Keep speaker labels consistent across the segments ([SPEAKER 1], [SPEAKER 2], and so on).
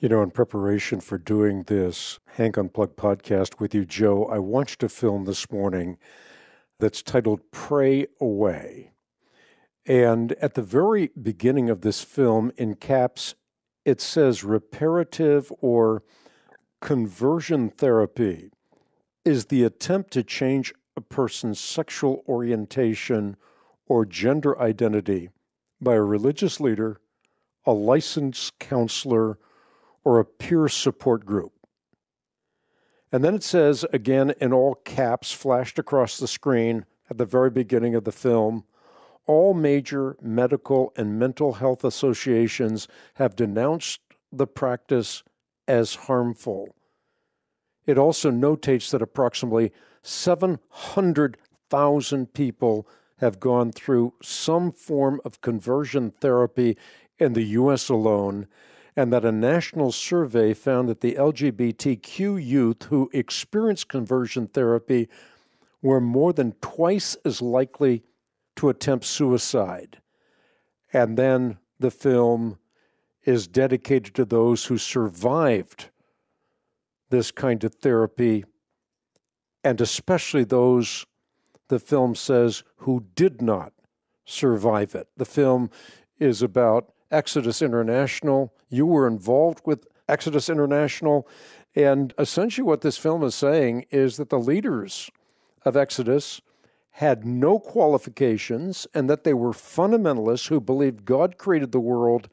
[SPEAKER 1] You know, in preparation for doing this Hank Unplugged podcast with you, Joe, I watched a film this morning that's titled Pray Away. And at the very beginning of this film, in caps, it says reparative or conversion therapy is the attempt to change a person's sexual orientation or gender identity by a religious leader, a licensed counselor, or a peer support group. And then it says, again in all caps flashed across the screen at the very beginning of the film all major medical and mental health associations have denounced the practice as harmful. It also notates that approximately 700,000 people have gone through some form of conversion therapy in the U.S. alone, and that a national survey found that the LGBTQ youth who experienced conversion therapy were more than twice as likely to attempt suicide. And then the film is dedicated to those who survived this kind of therapy, and especially those, the film says, who did not survive it. The film is about Exodus International. You were involved with Exodus International. And essentially, what this film is saying is that the leaders of Exodus had no qualifications and that they were fundamentalists who believed God created the world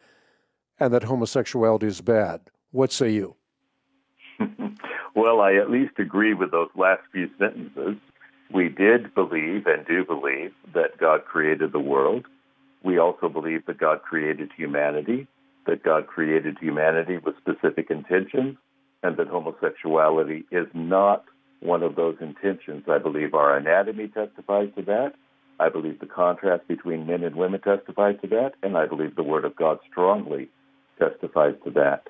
[SPEAKER 1] and that homosexuality is bad. What say you?
[SPEAKER 2] well, I at least agree with those last few sentences. We did believe and do believe that God created the world we also believe that God created humanity, that God created humanity with specific intentions, and that homosexuality is not one of those intentions. I believe our anatomy testifies to that. I believe the contrast between men and women testifies to that, and I believe the Word of God strongly testifies to that.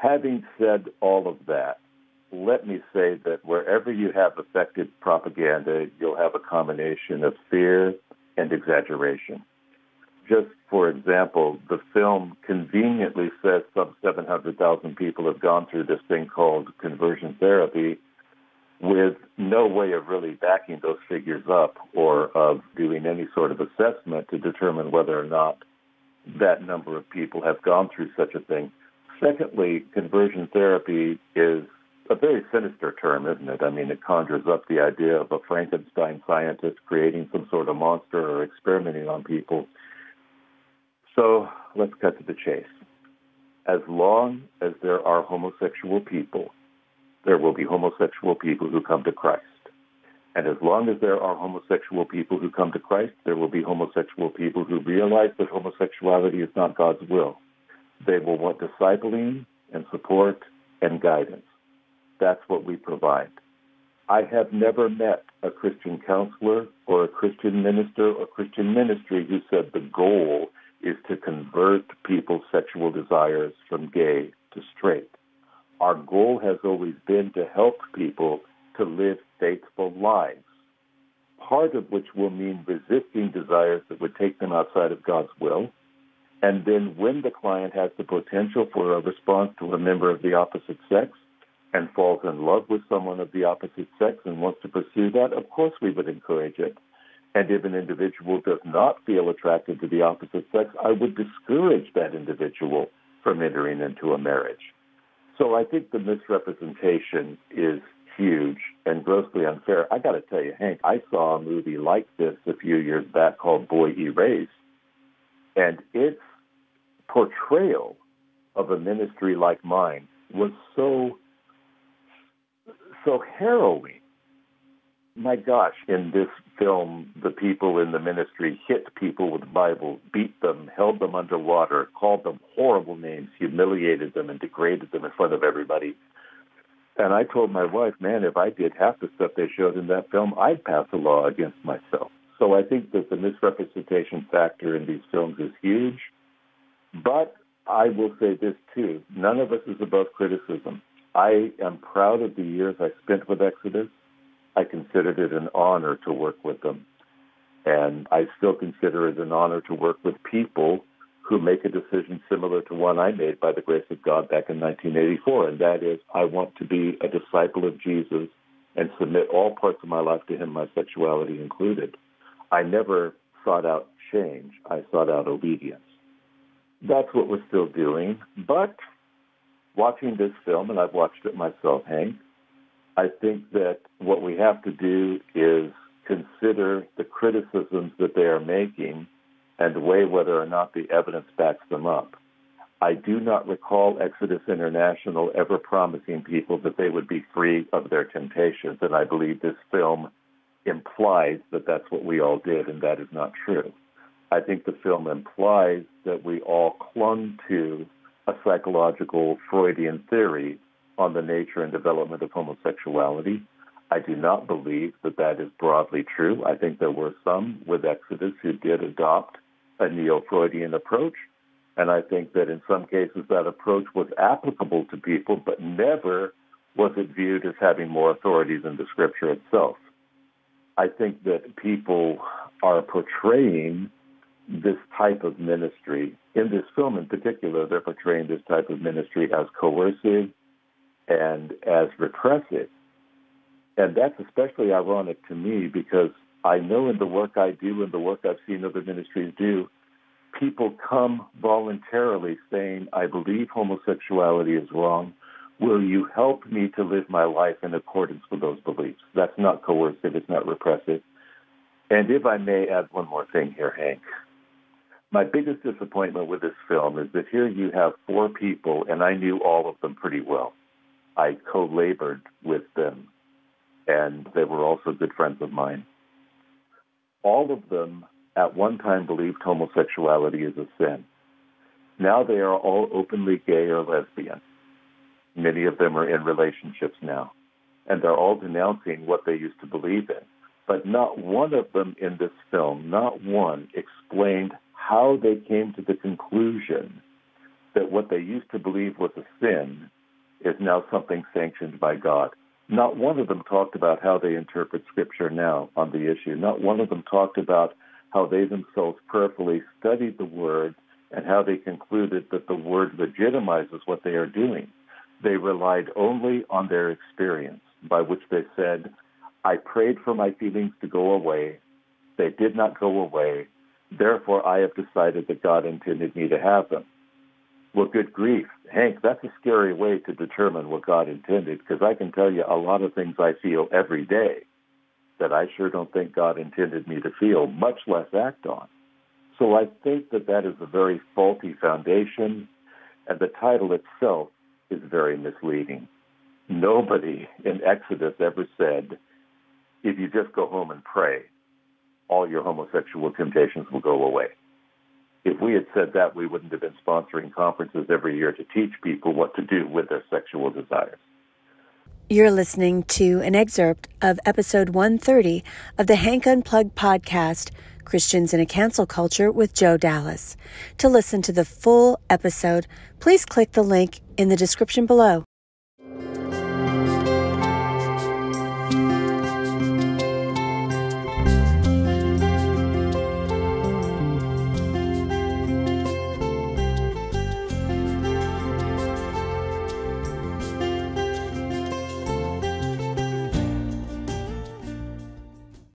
[SPEAKER 2] Having said all of that, let me say that wherever you have effective propaganda, you'll have a combination of fear and exaggeration just for example, the film conveniently says some 700,000 people have gone through this thing called conversion therapy with no way of really backing those figures up or of doing any sort of assessment to determine whether or not that number of people have gone through such a thing. Secondly, conversion therapy is a very sinister term, isn't it? I mean, it conjures up the idea of a Frankenstein scientist creating some sort of monster or experimenting on people so let's cut to the chase. As long as there are homosexual people, there will be homosexual people who come to Christ. And as long as there are homosexual people who come to Christ, there will be homosexual people who realize that homosexuality is not God's will. They will want discipling and support and guidance. That's what we provide. I have never met a Christian counselor or a Christian minister or Christian ministry who said the goal is to convert people's sexual desires from gay to straight. Our goal has always been to help people to live faithful lives, part of which will mean resisting desires that would take them outside of God's will. And then when the client has the potential for a response to a member of the opposite sex and falls in love with someone of the opposite sex and wants to pursue that, of course we would encourage it. And if an individual does not feel attracted to the opposite sex, I would discourage that individual from entering into a marriage. So I think the misrepresentation is huge and grossly unfair. I got to tell you, Hank, I saw a movie like this a few years back called Boy Erased, and its portrayal of a ministry like mine was so so harrowing my gosh, in this film, the people in the ministry hit people with Bibles, beat them, held them underwater, called them horrible names, humiliated them, and degraded them in front of everybody. And I told my wife, man, if I did half the stuff they showed in that film, I'd pass a law against myself. So I think that the misrepresentation factor in these films is huge. But I will say this too none of us is above criticism. I am proud of the years I spent with Exodus. I considered it an honor to work with them. And I still consider it an honor to work with people who make a decision similar to one I made by the grace of God back in 1984, and that is I want to be a disciple of Jesus and submit all parts of my life to Him, my sexuality included. I never sought out change, I sought out obedience. That's what we're still doing, but watching this film, and I've watched it myself, Hank, I think that what we have to do is consider the criticisms that they are making and weigh whether or not the evidence backs them up. I do not recall Exodus International ever promising people that they would be free of their temptations, and I believe this film implies that that's what we all did, and that is not true. I think the film implies that we all clung to a psychological Freudian theory on the nature and development of homosexuality. I do not believe that that is broadly true. I think there were some with Exodus who did adopt a neo Freudian approach. And I think that in some cases that approach was applicable to people, but never was it viewed as having more authority than the scripture itself. I think that people are portraying this type of ministry, in this film in particular, they're portraying this type of ministry as coercive and as repressive. And that's especially ironic to me because I know in the work I do and the work I've seen other ministries do, people come voluntarily saying, I believe homosexuality is wrong. Will you help me to live my life in accordance with those beliefs? That's not coercive, it's not repressive. And if I may add one more thing here, Hank. My biggest disappointment with this film is that here you have four people, and I knew all of them pretty well. I co labored with them, and they were also good friends of mine all of them at one time believed homosexuality is a sin. Now they are all openly gay or lesbian. Many of them are in relationships now. And they're all denouncing what they used to believe in. But not one of them in this film, not one, explained how they came to the conclusion that what they used to believe was a sin is now something sanctioned by God. Not one of them talked about how they interpret Scripture now on the issue. Not one of them talked about how they themselves prayerfully studied the Word and how they concluded that the Word legitimizes what they are doing. They relied only on their experience, by which they said, I prayed for my feelings to go away. They did not go away. Therefore, I have decided that God intended me to have them. Well, good grief. Hank, that's a scary way to determine what God intended because I can tell you a lot of things I feel every day that I sure don't think God intended me to feel, much less act on. So I think that that is a very faulty foundation, and the title itself is very misleading. Nobody in Exodus ever said, if you just go home and pray, all your homosexual temptations will go away if we had said that, we wouldn't have been sponsoring conferences every year to teach people what to do with their sexual desires.
[SPEAKER 3] You're listening to an excerpt of episode 130 of the Hank Unplugged podcast, Christians in a Cancel Culture with Joe Dallas. To listen to the full episode, please click the link in the description below.